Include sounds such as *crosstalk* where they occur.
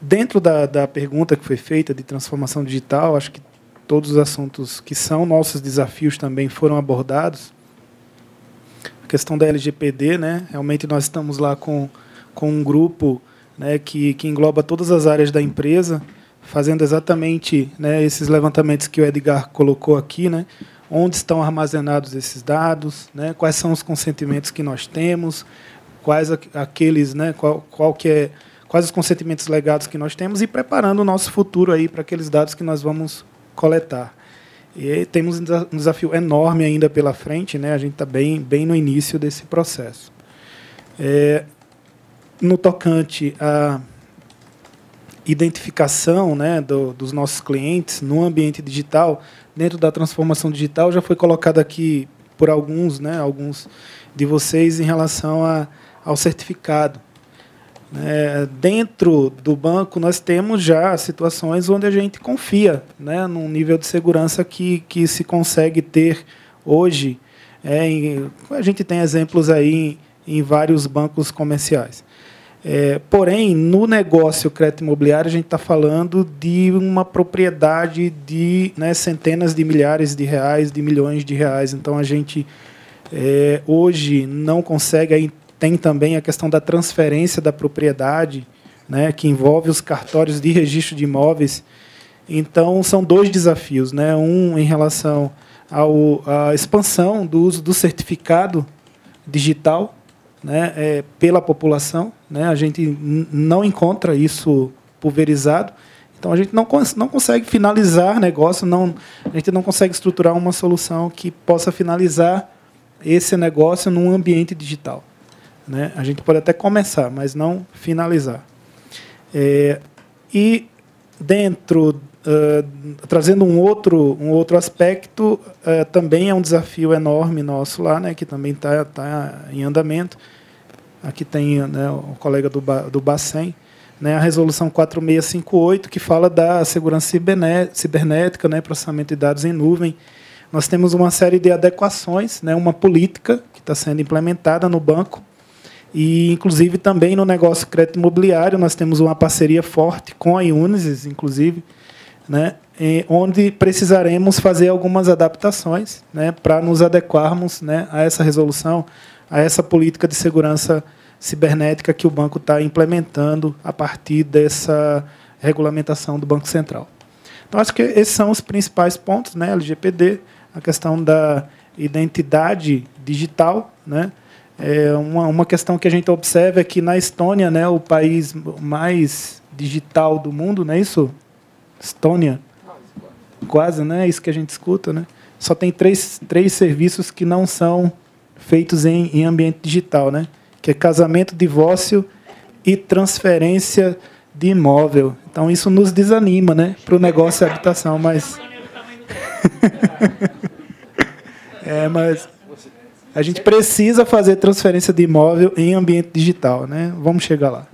dentro da, da pergunta que foi feita de transformação digital, acho que todos os assuntos que são nossos desafios também foram abordados. A questão da LGPD, né? realmente nós estamos lá com, com um grupo né, que, que engloba todas as áreas da empresa, fazendo exatamente né, esses levantamentos que o Edgar colocou aqui, né, onde estão armazenados esses dados, né, quais são os consentimentos que nós temos, quais aqueles, né, qual, qual que é, quais os consentimentos legados que nós temos e preparando o nosso futuro aí para aqueles dados que nós vamos coletar. E temos um desafio enorme ainda pela frente, né? A gente está bem, bem no início desse processo. É, no tocante à identificação né, do, dos nossos clientes no ambiente digital, dentro da transformação digital, já foi colocado aqui por alguns, né, alguns de vocês em relação a, ao certificado. É, dentro do banco, nós temos já situações onde a gente confia né, num nível de segurança que, que se consegue ter hoje. É, em, a gente tem exemplos aí em, em vários bancos comerciais. É, porém, no negócio crédito imobiliário, a gente está falando de uma propriedade de né, centenas de milhares de reais, de milhões de reais. Então, a gente é, hoje não consegue. Tem também a questão da transferência da propriedade, né, que envolve os cartórios de registro de imóveis. Então, são dois desafios. Né? Um em relação ao, à expansão do uso do certificado digital né, é, pela população. Né, a gente não encontra isso pulverizado. Então a gente não, cons não consegue finalizar negócio, não, a gente não consegue estruturar uma solução que possa finalizar esse negócio num ambiente digital. Né? A gente pode até começar, mas não finalizar. É, e dentro, uh, trazendo um outro, um outro aspecto, uh, também é um desafio enorme nosso lá, né, que também está tá em andamento, Aqui tem né, o colega do, do Bacen, né, a resolução 4658, que fala da segurança cibernética, né, processamento de dados em nuvem. Nós temos uma série de adequações, né, uma política que está sendo implementada no banco, e inclusive também no negócio crédito imobiliário, nós temos uma parceria forte com a Unisys, inclusive, né, onde precisaremos fazer algumas adaptações né, para nos adequarmos né, a essa resolução, a essa política de segurança cibernética que o banco está implementando a partir dessa regulamentação do Banco Central. Então, acho que esses são os principais pontos, né? LGPD, a questão da identidade digital, né? É uma, uma questão que a gente observa é que na Estônia, né, o país mais digital do mundo, não é isso? Estônia, quase, né? É isso que a gente escuta, né? Só tem três, três serviços que não são feitos em, em ambiente digital, né? que é casamento, divórcio e transferência de imóvel. Então isso nos desanima, né, para o negócio de habitação, mas *laughs* é, mas a gente precisa fazer transferência de imóvel em ambiente digital, né? Vamos chegar lá.